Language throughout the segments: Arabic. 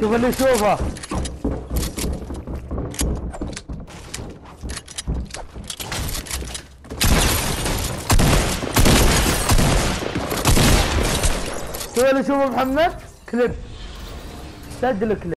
شوف اللي يشوفه شوف اللي يشوفه محمد. كليب. سجل كليب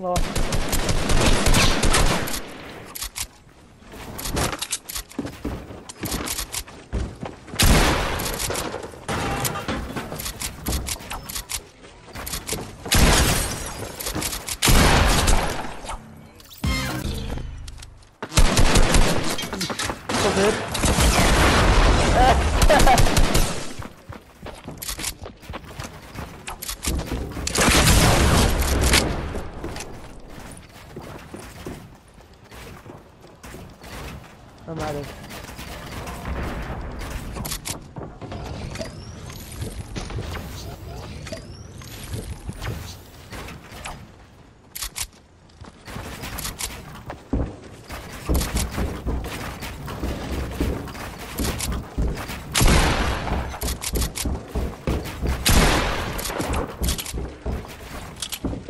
Nossa. got.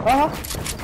Uh-huh.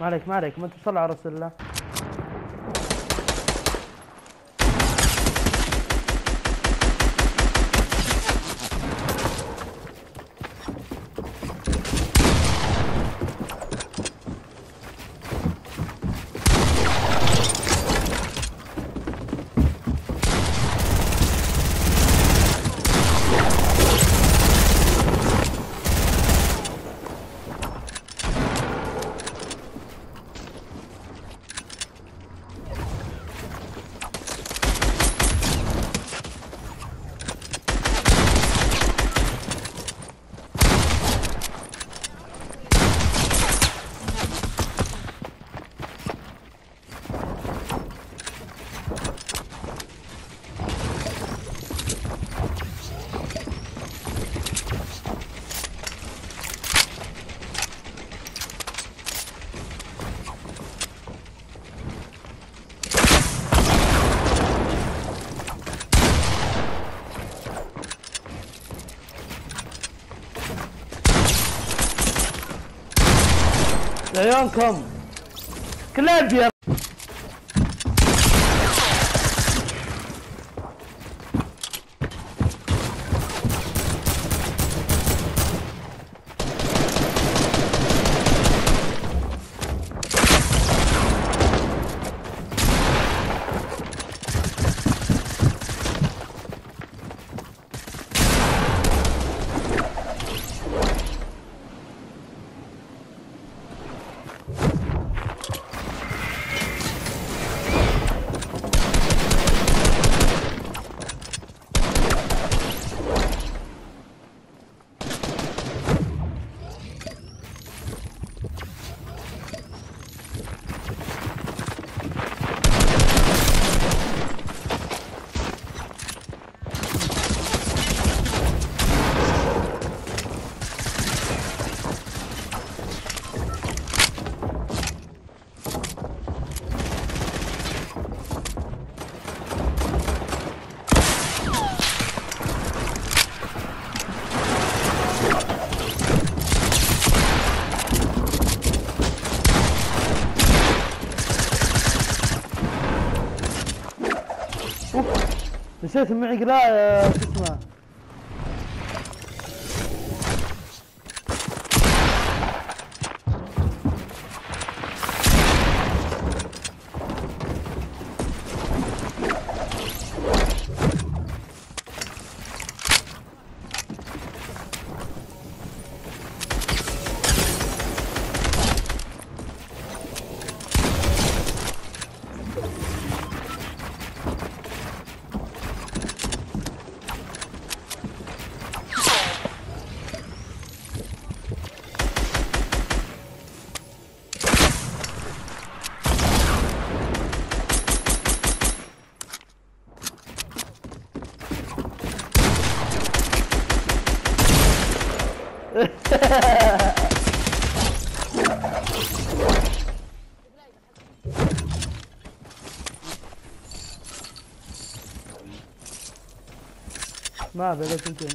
ما عليك ما عليك ما انت صل على رسول الله. عيونكم كلاب يا اوف نسيت معي قراءة شو اسمه ما ابي لا تنتهي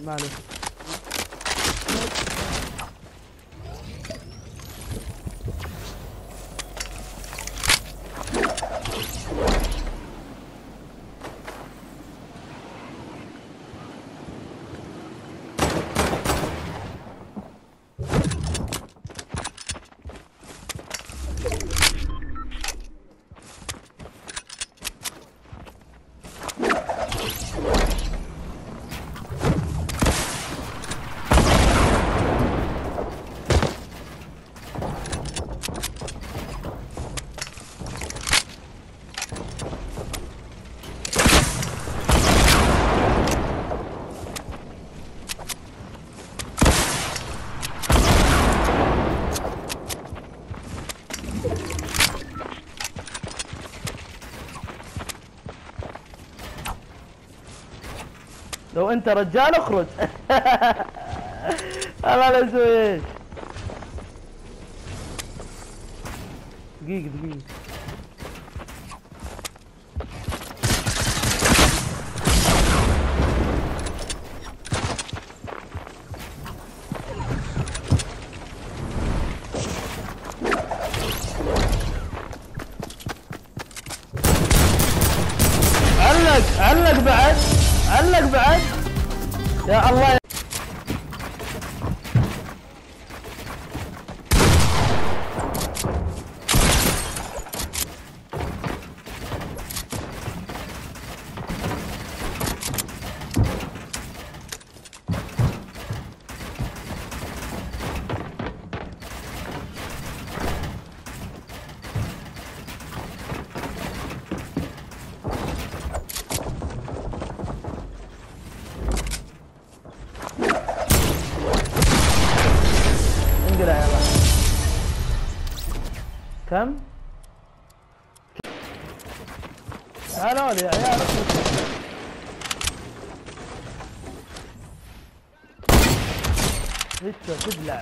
لو انت رجال اخرج. أنا لا أسوي إيش؟ دقيقة دقيقة. بعد يا الله يلا كم؟ تعالوا لي يا عيال هيك تبلع.